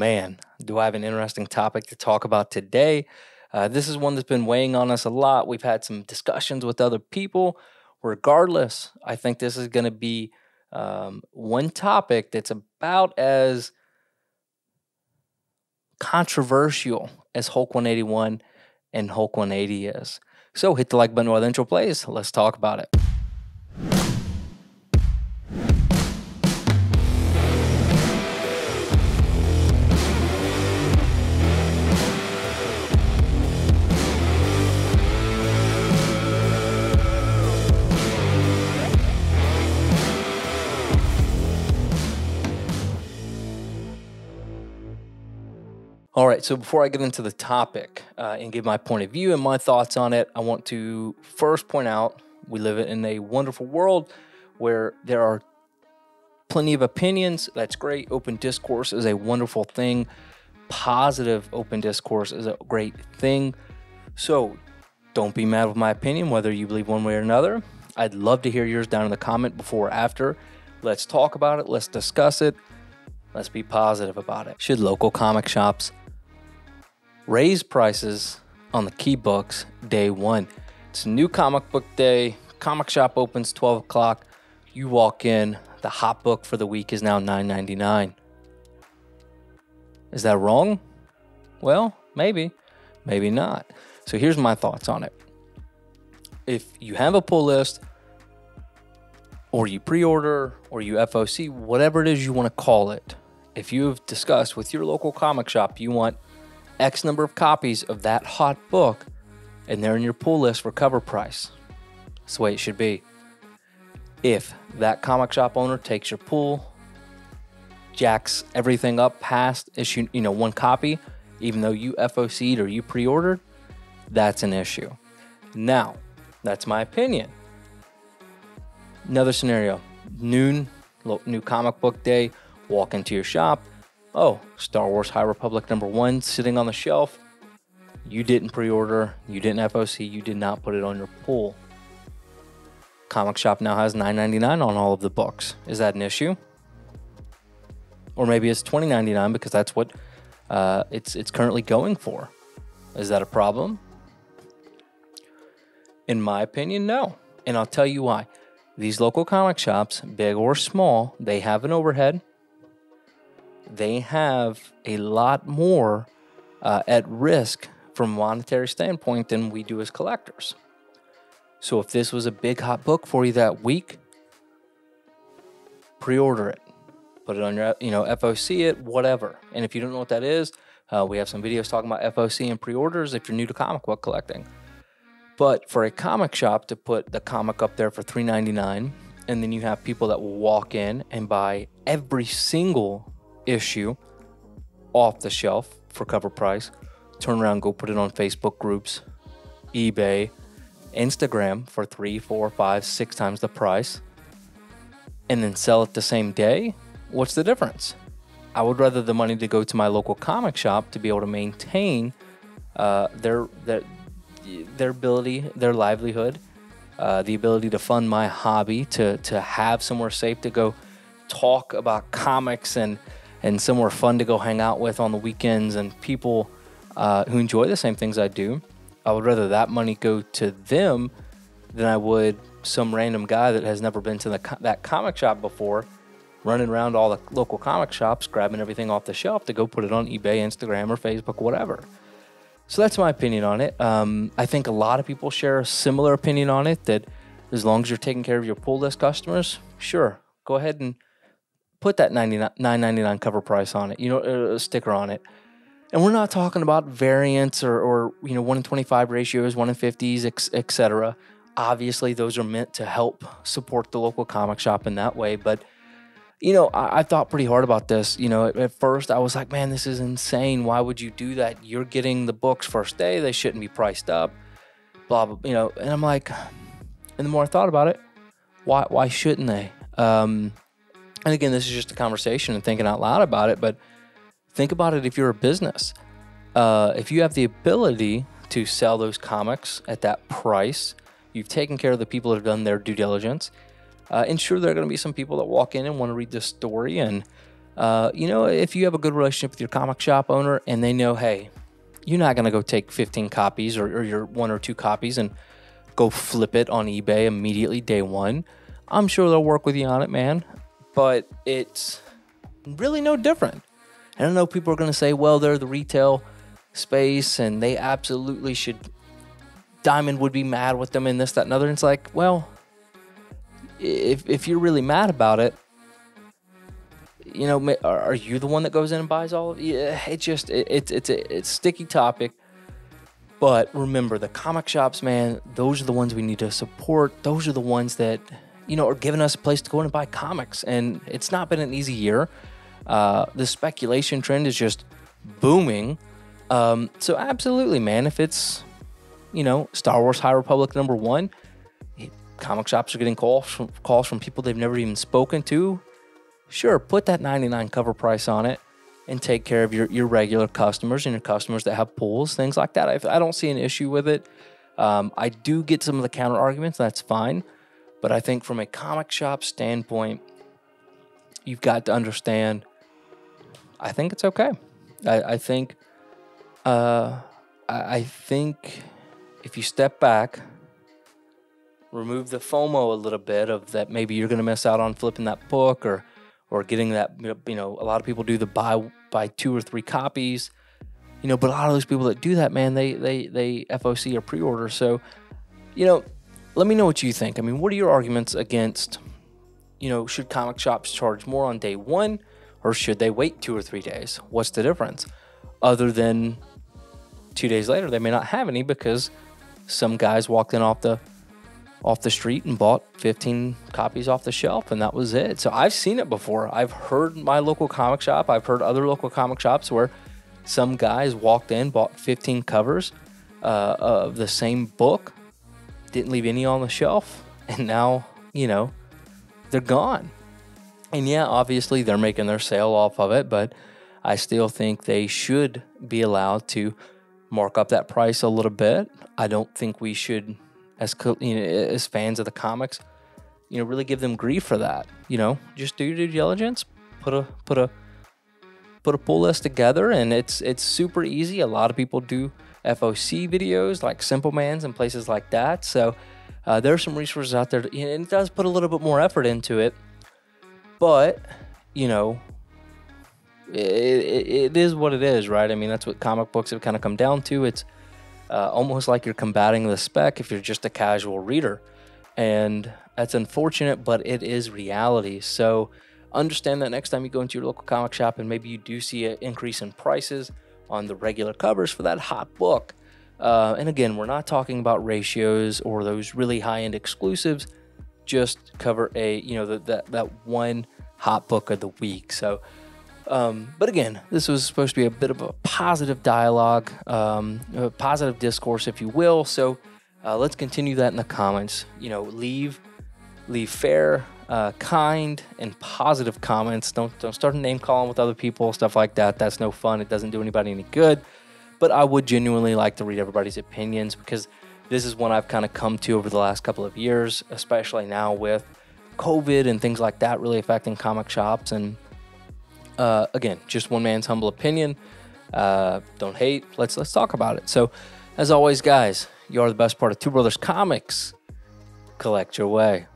man, do I have an interesting topic to talk about today. Uh, this is one that's been weighing on us a lot. We've had some discussions with other people. Regardless, I think this is going to be um, one topic that's about as controversial as Hulk 181 and Hulk 180 is. So hit the like button while the intro plays. Let's talk about it. All right, so before I get into the topic uh, and give my point of view and my thoughts on it, I want to first point out we live in a wonderful world where there are plenty of opinions. That's great. Open discourse is a wonderful thing. Positive open discourse is a great thing. So don't be mad with my opinion, whether you believe one way or another. I'd love to hear yours down in the comment before or after. Let's talk about it. Let's discuss it. Let's be positive about it. Should local comic shops raise prices on the key books day one. It's a new comic book day. Comic shop opens 12 o'clock. You walk in, the hot book for the week is now $9.99. Is that wrong? Well, maybe, maybe not. So here's my thoughts on it. If you have a pull list, or you pre order, or you FOC, whatever it is you want to call it, if you've discussed with your local comic shop, you want X number of copies of that hot book, and they're in your pull list for cover price. That's the way it should be. If that comic shop owner takes your pull, jacks everything up past issue, you know, one copy, even though you FOC'd or you pre-ordered, that's an issue. Now, that's my opinion. Another scenario: noon, new comic book day. Walk into your shop, oh, Star Wars High Republic number one sitting on the shelf. You didn't pre order, you didn't FOC, you did not put it on your pull. Comic Shop now has $9.99 on all of the books. Is that an issue? Or maybe it's $20.99 because that's what uh, it's, it's currently going for. Is that a problem? In my opinion, no. And I'll tell you why. These local comic shops, big or small, they have an overhead they have a lot more uh, at risk from a monetary standpoint than we do as collectors. So if this was a big hot book for you that week, pre-order it, put it on your you know FOC it, whatever. And if you don't know what that is, uh, we have some videos talking about FOC and pre-orders if you're new to comic book collecting. But for a comic shop to put the comic up there for $3.99, and then you have people that will walk in and buy every single issue off the shelf for cover price, turn around, go put it on Facebook groups, eBay, Instagram for three, four, five, six times the price, and then sell it the same day, what's the difference? I would rather the money to go to my local comic shop to be able to maintain uh, their their their ability, their livelihood, uh, the ability to fund my hobby, to to have somewhere safe to go talk about comics and and somewhere fun to go hang out with on the weekends and people uh, who enjoy the same things I do. I would rather that money go to them than I would some random guy that has never been to the, that comic shop before, running around all the local comic shops, grabbing everything off the shelf to go put it on eBay, Instagram, or Facebook, whatever. So that's my opinion on it. Um, I think a lot of people share a similar opinion on it that as long as you're taking care of your pull list customers, sure, go ahead and put that 999 cover price on it, you know, a sticker on it. And we're not talking about variants or, or you know, 1 in 25 ratios, 1 in 50s, etc. Obviously, those are meant to help support the local comic shop in that way. But, you know, I, I thought pretty hard about this. You know, at, at, first I was like, man, this is insane. Why would you do that? You're getting the books first day. They shouldn't be priced up, blah, blah, you know. And I'm like, and the more I thought about it, why, why shouldn't they? Um, and again, this is just a conversation and thinking out loud about it, but think about it if you're a business. Uh, if you have the ability to sell those comics at that price, you've taken care of the people that have done their due diligence. Uh, and sure, there are going to be some people that walk in and want to read this story and Uh, you know, if you have a good relationship with your comic shop owner and they know, hey, you're not going to go take 15 copies or, or your one or two copies and go flip it on eBay immediately day one. I'm sure they'll work with you on it, man. But it's really no different. I don't know people are going to say, well, they're the retail space and they absolutely should. Diamond would be mad with them and this, that, and other. And it's like, well, if, if you're really mad about it, you know, are you the one that goes in and buys all of it? Yeah, it just, it, it's, it's a it's sticky topic. But remember, the comic shops, man, those are the ones we need to support. Those are the ones that, you know, or giving us a place to go in and buy comics. And it's not been an easy year. Uh, the speculation trend is just booming. Um, so absolutely, man, if it's, you know, Star Wars High Republic number one, comic shops are getting calls from, calls from people they've never even spoken to. Sure, put that 99 cover price on it and take care of your, your regular customers and your customers that have pools, things like that. I, I don't see an issue with it. Um, I do get some of the counter arguments, that's fine. But I think from a comic shop standpoint, you've got to understand, I think it's okay. I, I think, uh, I, I think if you step back, remove the FOMO a little bit of that maybe you're going to miss out on flipping that book or or getting that you know a lot of people do the buy buy two or three copies you know but a lot of those people that do that man they they they foc or pre-order so you know let me know what you think i mean what are your arguments against you know should comic shops charge more on day one or should they wait two or three days what's the difference other than two days later they may not have any because some guys walked in off the off the street and bought 15 copies off the shelf, and that was it. So I've seen it before. I've heard my local comic shop, I've heard other local comic shops where some guys walked in, bought 15 covers uh, of the same book, didn't leave any on the shelf, and now, you know, they're gone. And yeah, obviously they're making their sale off of it, but I still think they should be allowed to mark up that price a little bit. I don't think we should as you know, as fans of the comics, you know, really give them grief for that. You know, just do your due diligence, put a put a put a pull list together, and it's it's super easy. A lot of people do FOC videos like Simple Man's and places like that. So uh, there are some resources out there, to, and it does put a little bit more effort into it. But you know, it, it, it is what it is, right? I mean, that's what comic books have kind of come down to. It's uh, almost like you're combating the spec if you're just a casual reader. And that's unfortunate, but it is reality. So understand that next time you go into your local comic shop and maybe you do see an increase in prices on the regular covers for that hot book. Uh, and again, we're not talking about ratios or those really high end exclusives. Just cover a, you know, the, that, that one hot book of the week. So um, but again, this was supposed to be a bit of a positive dialogue, um, a positive discourse, if you will. So uh, let's continue that in the comments. You know, leave leave fair, uh, kind, and positive comments. Don't don't start a name calling with other people, stuff like that. That's no fun. It doesn't do anybody any good. But I would genuinely like to read everybody's opinions because this is one I've kind of come to over the last couple of years, especially now with COVID and things like that really affecting comic shops and uh, again, just one man's humble opinion. Uh, don't hate. Let's let's talk about it. So, as always, guys, you are the best part of Two Brothers Comics. Collect your way.